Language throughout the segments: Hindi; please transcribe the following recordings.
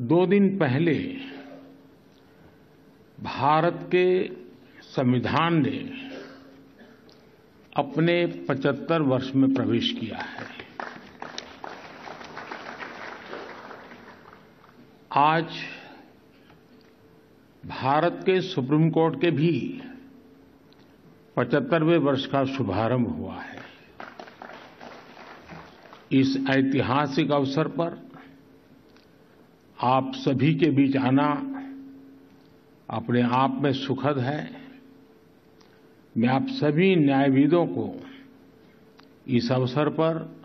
दो दिन पहले भारत के संविधान ने अपने 75 वर्ष में प्रवेश किया है। आज भारत के सुप्रीम कोर्ट के भी 75वें वर्ष का शुभारंभ हुआ है। इस ऐतिहासिक अवसर पर आप सभी के बीच आना अपने आप में सुखद है। मैं आप सभी न्यायविदों को इस अवसर पर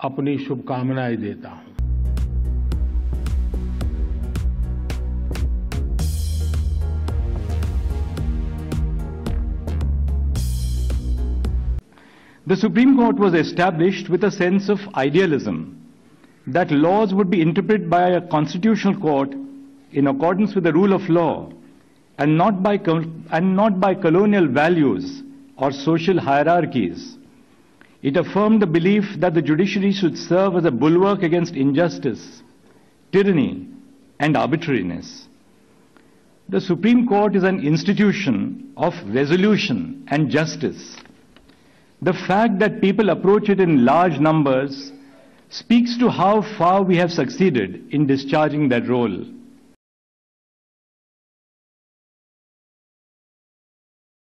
अपनी शुभकामनाएँ देता हूँ। The Supreme Court was established with a sense of idealism. That laws would be interpreted by a constitutional court in accordance with the rule of law and not by, and not by colonial values or social hierarchies. It affirmed the belief that the judiciary should serve as a bulwark against injustice, tyranny, and arbitrariness. The Supreme Court is an institution of resolution and justice. The fact that people approach it in large numbers speaks to how far we have succeeded in discharging that role.